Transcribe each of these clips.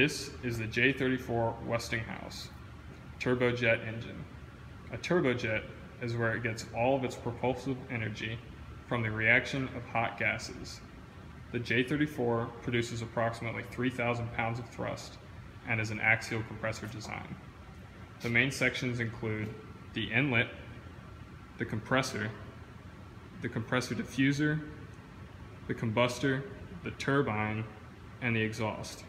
This is the J34 Westinghouse turbojet engine. A turbojet is where it gets all of its propulsive energy from the reaction of hot gases. The J34 produces approximately 3,000 pounds of thrust and is an axial compressor design. The main sections include the inlet, the compressor, the compressor diffuser, the combustor, the turbine, and the exhaust.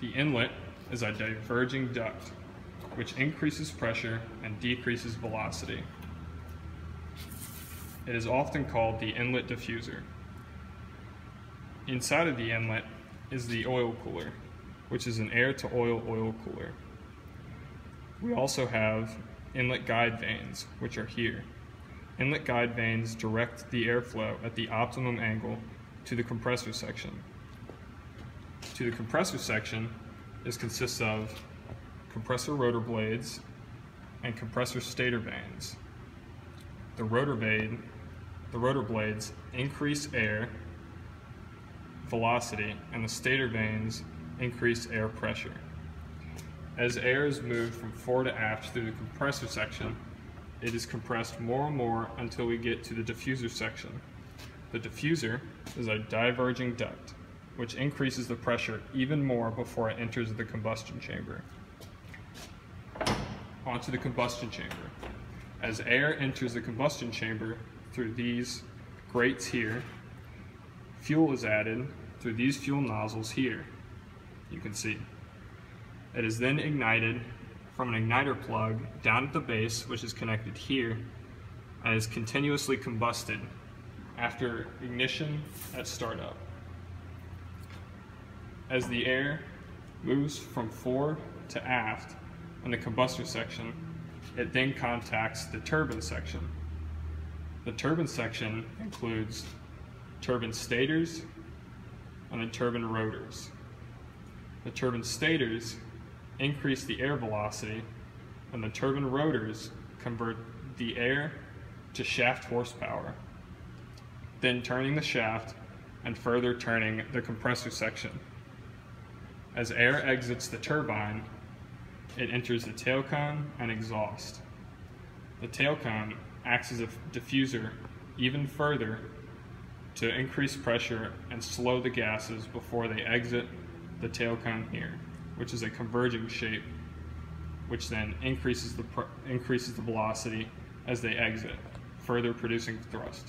The inlet is a diverging duct, which increases pressure and decreases velocity. It is often called the inlet diffuser. Inside of the inlet is the oil cooler, which is an air to oil oil cooler. We also have inlet guide vanes, which are here. Inlet guide vanes direct the airflow at the optimum angle to the compressor section. To the compressor section is consists of compressor rotor blades and compressor stator vanes. The rotor blade, the rotor blades increase air velocity and the stator vanes increase air pressure. As air is moved from fore to aft through the compressor section, it is compressed more and more until we get to the diffuser section. The diffuser is a diverging duct, which increases the pressure even more before it enters the combustion chamber. Onto the combustion chamber. As air enters the combustion chamber through these grates here, fuel is added through these fuel nozzles here, you can see. It is then ignited from an igniter plug down at the base, which is connected here, and is continuously combusted after ignition at startup. As the air moves from fore to aft in the combustor section, it then contacts the turbine section. The turbine section includes turbine stators and the turbine rotors. The turbine stators increase the air velocity, and the turbine rotors convert the air to shaft horsepower, then turning the shaft and further turning the compressor section. As air exits the turbine, it enters the tail cone and exhaust. The tail cone acts as a diffuser even further to increase pressure and slow the gases before they exit the tail cone here which is a converging shape, which then increases the, increases the velocity as they exit, further producing thrust.